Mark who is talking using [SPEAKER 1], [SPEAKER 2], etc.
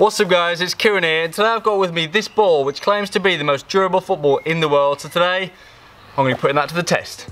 [SPEAKER 1] What's up guys, it's Kieran here and today I've got with me this ball which claims to be the most durable football in the world so today I'm going to be putting that to the test.